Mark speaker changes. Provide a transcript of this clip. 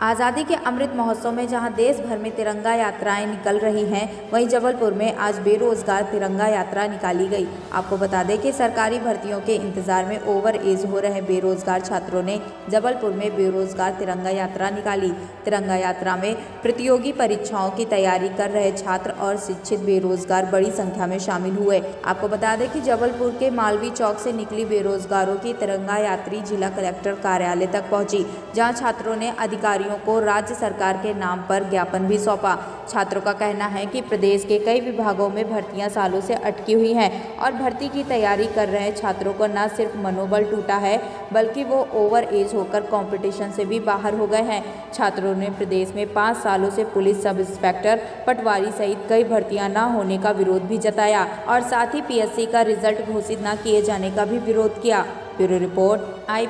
Speaker 1: आज़ादी के अमृत महोत्सव में जहाँ देश भर में तिरंगा यात्राएँ निकल रही हैं, वहीं जबलपुर में आज बेरोजगार तिरंगा यात्रा निकाली गई। आपको बता दें कि सरकारी भर्तियों के इंतज़ार में ओवर एज हो रहे बेरोजगार छात्रों ने जबलपुर में बेरोजगार तिरंगा यात्रा निकाली। तिरंगा यात्रा में प्रतियोगी परीक्षाओं की तैयारी कर रहे छात्र और शिक्षित बेरोजगार बड़ी संख्या में शामिल हुए। आपको बता दें कि जबलपुर के मालवी चौक से निकली बेरोजगारों की तिरंगा यात्री जिला कलेक्टर कार्यालय तक पहुँची, जहाँ छात्रों ने अधिकारियों अधिकारियों को राज्य सरकार के नाम पर ज्ञापन भी सौंपा। छात्रों का कहना है कि प्रदेश के कई विभागों में भर्तियाँ सालों से अटकी हुई हैं और भर्ती की तैयारी कर रहे छात्रों को न सिर्फ़ मनोबल टूटा है, बल्कि वो ओवर एज होकर कंपटीशन से भी बाहर हो गए हैं। छात्रों ने प्रदेश में पाँच सालों से पुलिस सब इंस्पेक्टर पटवारी सहित कई भर्तियाँ न होने का विरोध भी जताया और साथ ही पीएससी का रिज़ल्ट घोषित न किए जाने का भी विरोध किया। ब्यूरो रिपोर्ट आई